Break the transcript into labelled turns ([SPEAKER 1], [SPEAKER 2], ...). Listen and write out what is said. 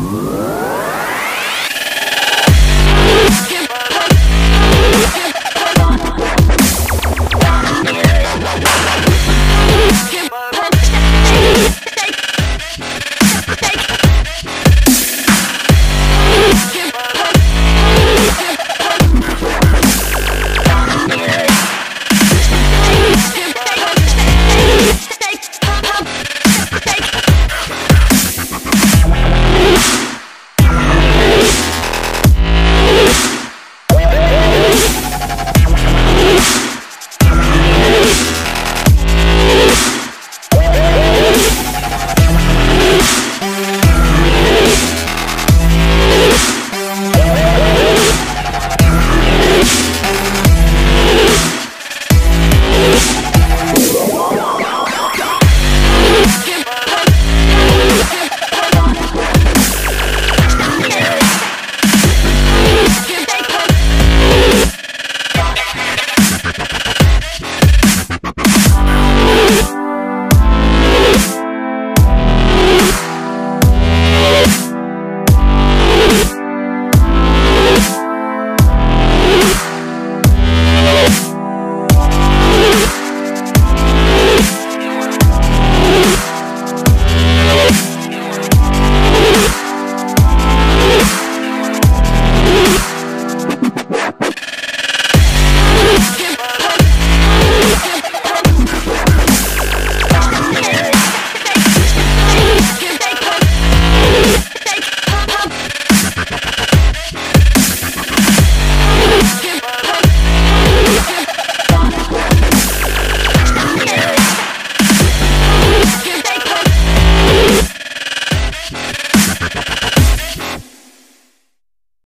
[SPEAKER 1] Whoa.